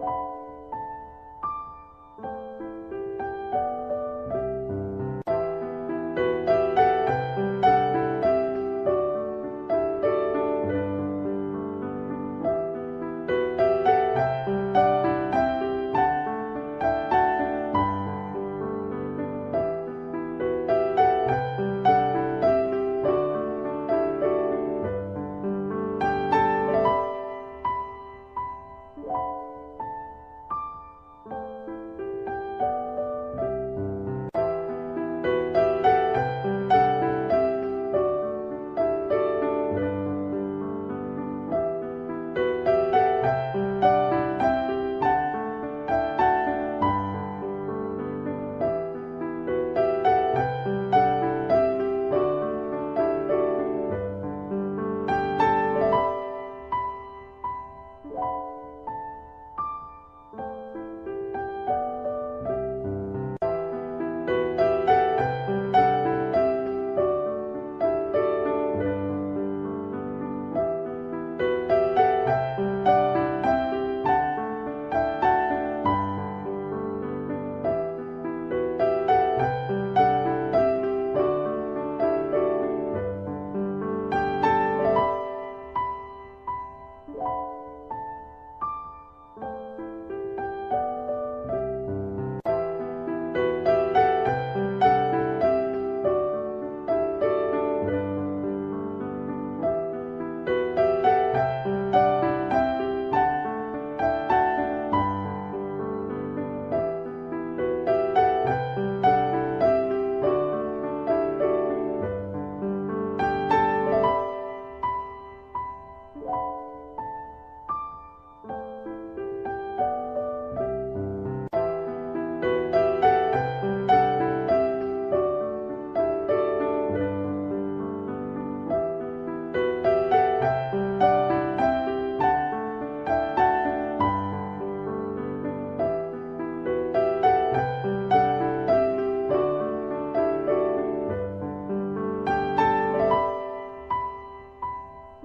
you.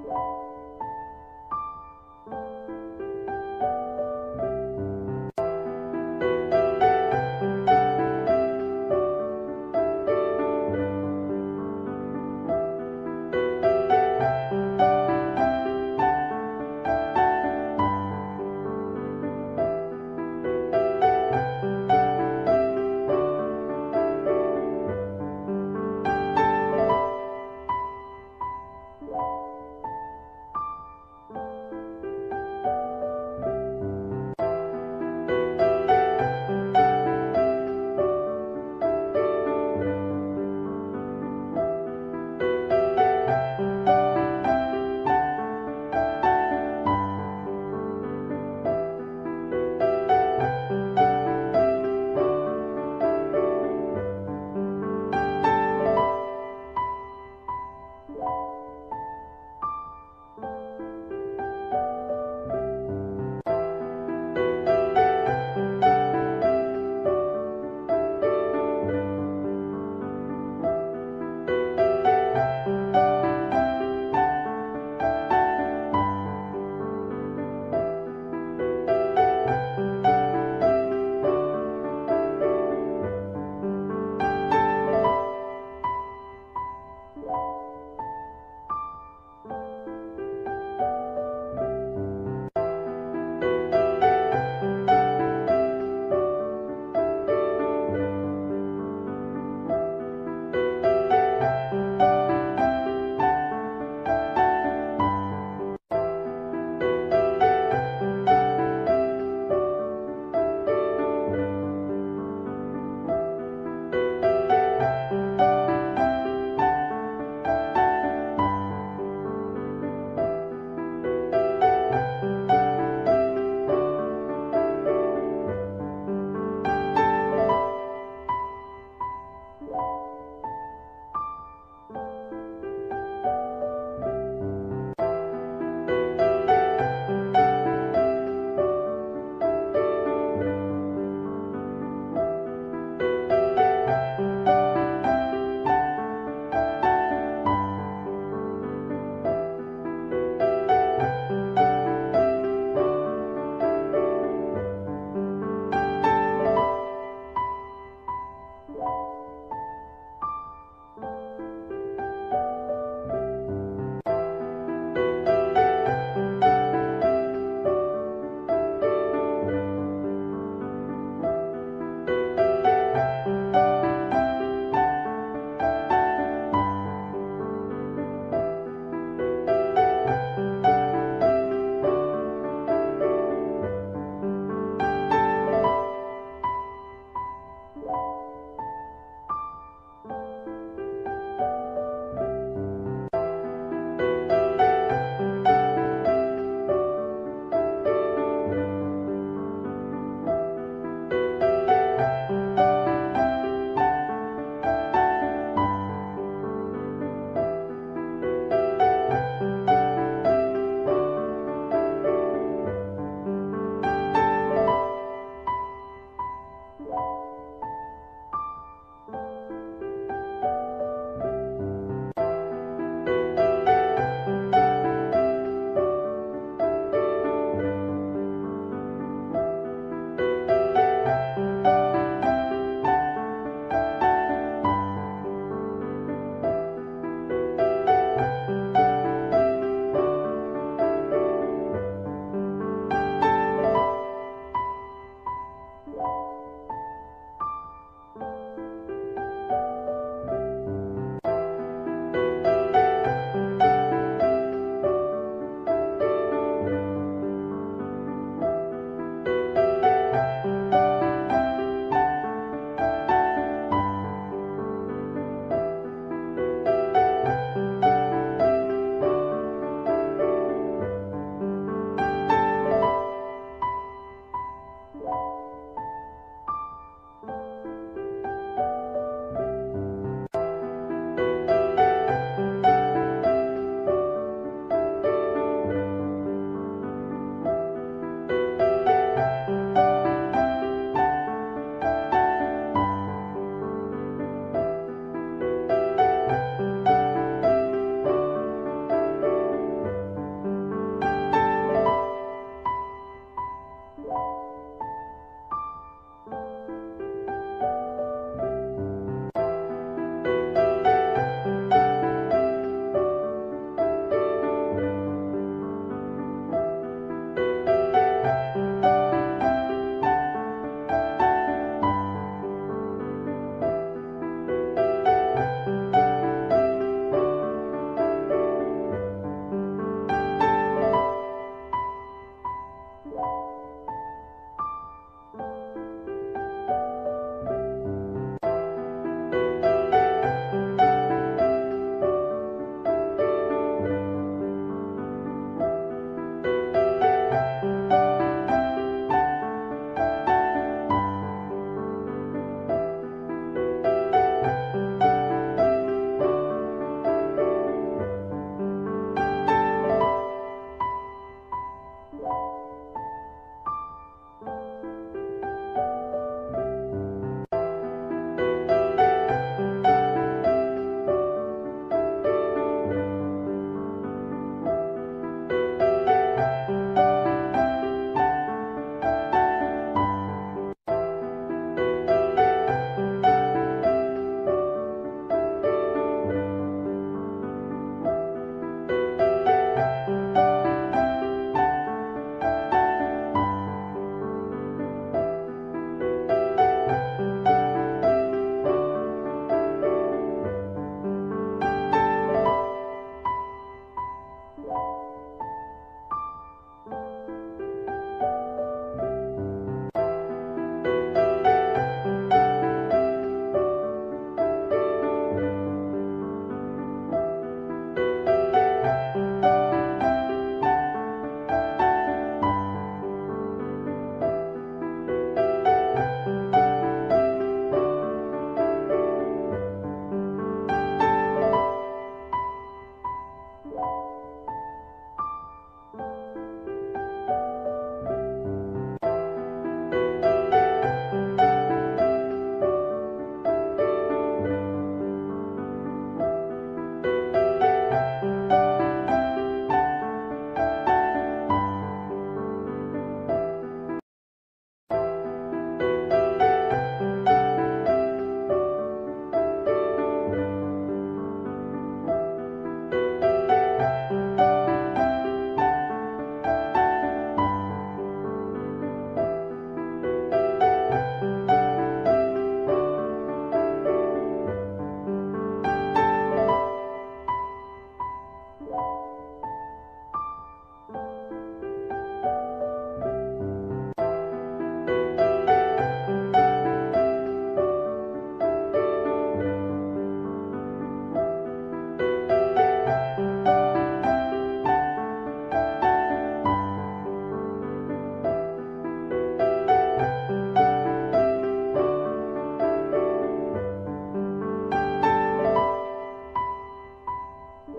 you.